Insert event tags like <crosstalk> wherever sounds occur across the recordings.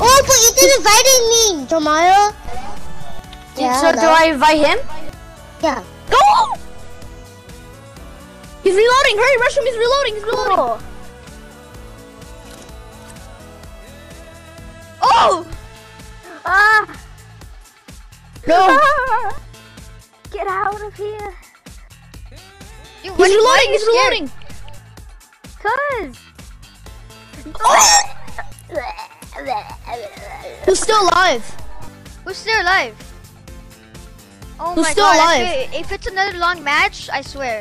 Oh, but you didn't invite me, Jeremiah. Yeah, so do I invite him? Yeah. Go! He's reloading. Hurry, rush him. He's reloading. He's reloading. Oh! Ah! No. Get out of here. Dude, He's reloading. He's reloading. Cuz. <laughs> Who's still alive? Who's still alive? Oh Who's my still god, alive? If it's another long match, I swear.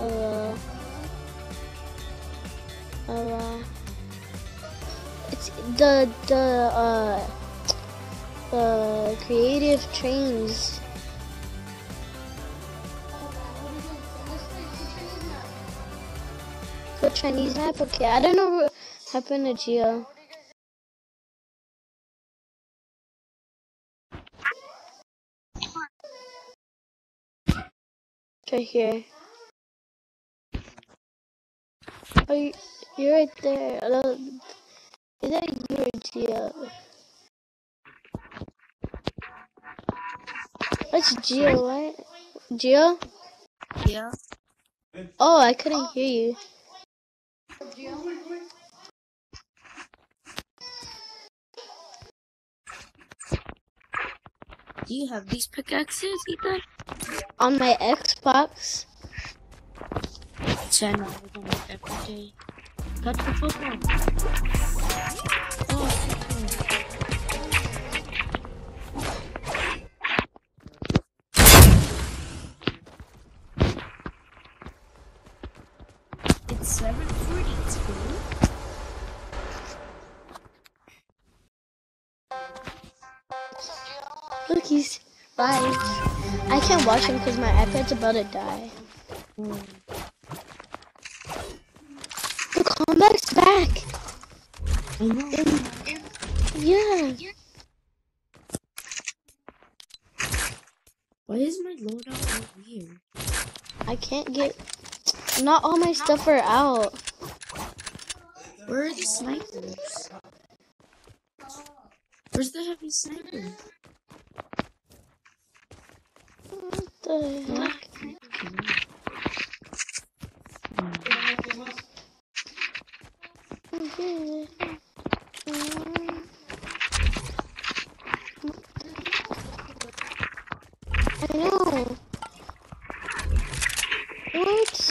Uh, uh, it's the the uh the creative trains. The Chinese map. Okay, I don't know what happened to Geo. Right here. Oh, you, you're right there. Uh, Is that you or Gio? That's Gio, right? Gio? Yeah. Oh, I couldn't hear you. Do you have these pickaxes, Ethan? On my Xbox. Ten hours on it every day. Touch the football. Oh, it's seven forty-two. Look, he's live. I can't watch him because my iPad's about to die. The combat's back. I know. Yeah. Why is my loadout so weird? I can't get. Not all my stuff are out. Where are the snipers? Where's the heavy sniper? What the heck? I know. What?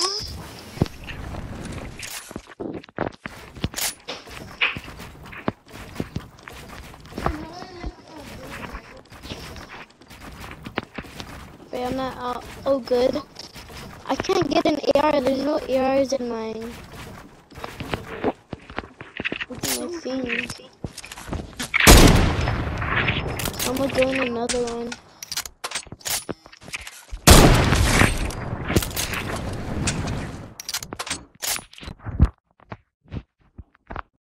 Wait, I'm not out. Oh, good. I can't get an AR. There's no ARs in mine. I'm gonna join another one.